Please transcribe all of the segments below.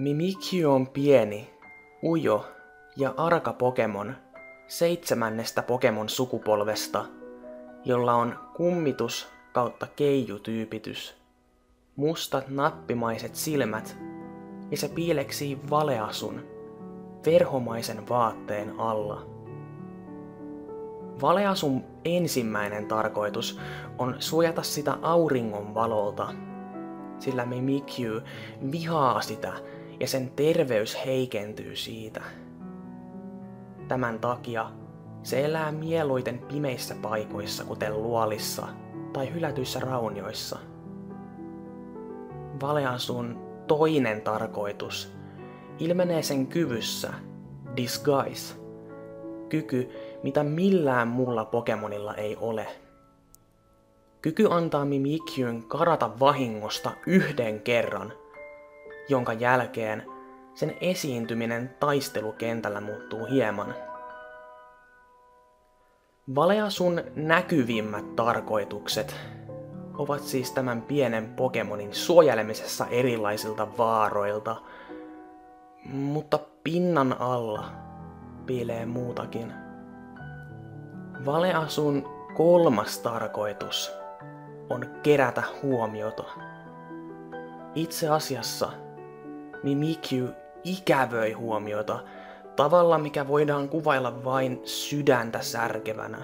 Mimikyu on pieni, ujo ja arka Pokemon seitsemännestä Pokemon sukupolvesta, jolla on kummitus kautta keijutyypitys, mustat nappimaiset silmät ja se piileksii valeasun verhomaisen vaatteen alla. Valeasun ensimmäinen tarkoitus on suojata sitä auringon valolta, sillä Mimikyu vihaa sitä ja sen terveys heikentyy siitä. Tämän takia se elää mieluiten pimeissä paikoissa, kuten luolissa tai hylätyissä raunioissa. Valeasun toinen tarkoitus ilmenee sen kyvyssä Disguise. Kyky, mitä millään muulla Pokemonilla ei ole. Kyky antaa Mimikyyn karata vahingosta yhden kerran, jonka jälkeen sen esiintyminen taistelukentällä muuttuu hieman. Valeasun näkyvimmät tarkoitukset ovat siis tämän pienen Pokemonin suojelemisessa erilaisilta vaaroilta, mutta pinnan alla piilee muutakin. Valeasun kolmas tarkoitus on kerätä huomiota. Itse asiassa Mimikyu ikävöi huomiota tavalla, mikä voidaan kuvailla vain sydäntä särkevänä.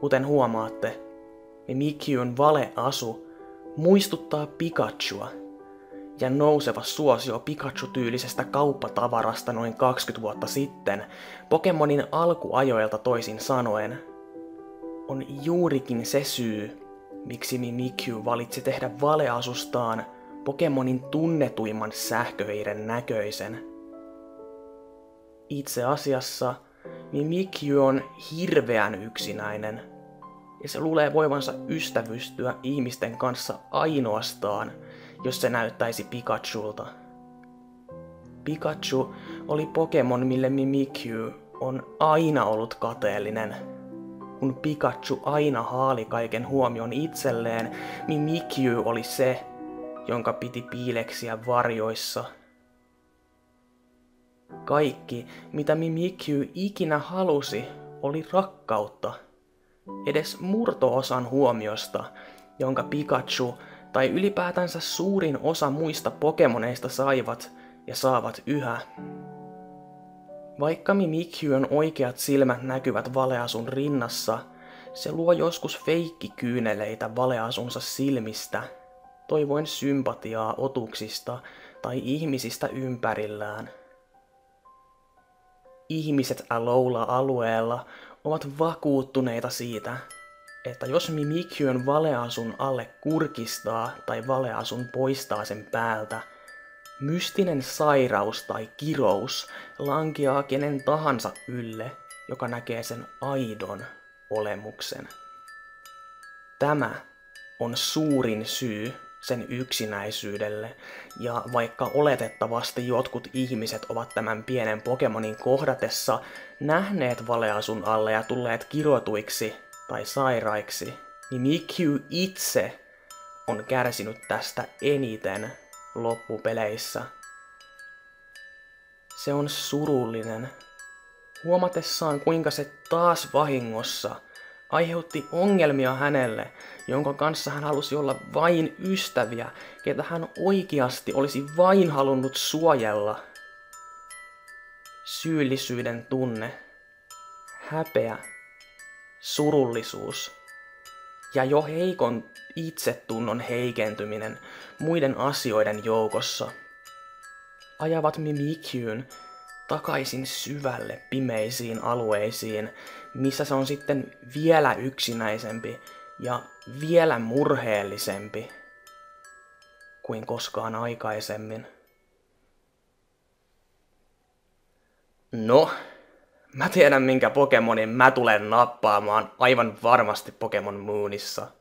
Kuten huomaatte, Mimikyun valeasu muistuttaa Pikachua ja nouseva suosio Pikachu-tyylisestä kauppatavarasta noin 20 vuotta sitten, Pokemonin alkuajoilta toisin sanoen, on juurikin se syy, miksi Mimikyu valitsi tehdä valeasustaan Pokemonin tunnetuimman sähköhiiren näköisen. Itse asiassa Mimikyu on hirveän yksinäinen, ja se luulee voivansa ystävystyä ihmisten kanssa ainoastaan, jos se näyttäisi Pikachulta. Pikachu oli Pokemon, mille Mimikyu on aina ollut kateellinen. Kun Pikachu aina haali kaiken huomion itselleen, Mimikyu oli se, jonka piti piileksiä varjoissa. Kaikki, mitä Mimikyu ikinä halusi, oli rakkautta. Edes murtoosan huomiosta, jonka Pikachu tai ylipäätänsä suurin osa muista Pokemoneista saivat ja saavat yhä. Vaikka Mimikyon oikeat silmät näkyvät Valeasun rinnassa, se luo joskus feikkikyyneleitä Valeasunsa silmistä – toivoen sympatiaa otuksista tai ihmisistä ympärillään. Ihmiset Alola-alueella ovat vakuuttuneita siitä, että jos Mimikyön valeasun alle kurkistaa tai valeasun poistaa sen päältä, mystinen sairaus tai kirous lankeaa kenen tahansa ylle, joka näkee sen aidon olemuksen. Tämä on suurin syy, sen yksinäisyydelle, ja vaikka oletettavasti jotkut ihmiset ovat tämän pienen Pokemonin kohdatessa nähneet valeasun alle ja tulleet kirotuiksi tai sairaiksi, niin Mikyu itse on kärsinyt tästä eniten loppupeleissä. Se on surullinen, huomatessaan kuinka se taas vahingossa – aiheutti ongelmia hänelle, jonka kanssa hän halusi olla vain ystäviä, ketä hän oikeasti olisi vain halunnut suojella. Syyllisyyden tunne, häpeä, surullisuus ja jo heikon itsetunnon heikentyminen muiden asioiden joukossa ajavat Mimikyyn takaisin syvälle pimeisiin alueisiin, missä se on sitten vielä yksinäisempi ja vielä murheellisempi kuin koskaan aikaisemmin. No, mä tiedän minkä Pokemonin mä tulen nappaamaan aivan varmasti Pokemon Moonissa –